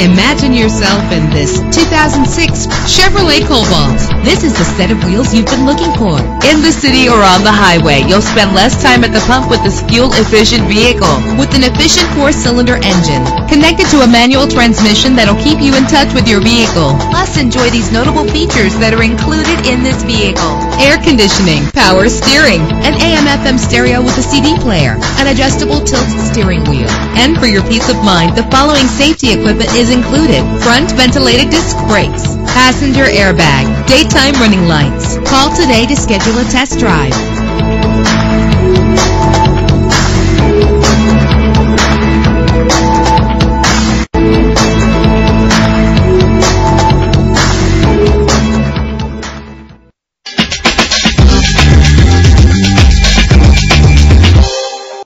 Imagine yourself in this 2006 Chevrolet Cobalt. This is the set of wheels you've been looking for. In the city or on the highway, you'll spend less time at the pump with this fuel-efficient vehicle. With an efficient four-cylinder engine connected to a manual transmission that'll keep you in touch with your vehicle. Plus, enjoy these notable features that are included in this vehicle. Air conditioning, power steering, an AM-FM stereo with a CD player, an adjustable tilt steering wheel. And for your peace of mind, the following safety equipment is included. Front ventilated disc brakes, passenger airbag, daytime running lights. Call today to schedule a test drive.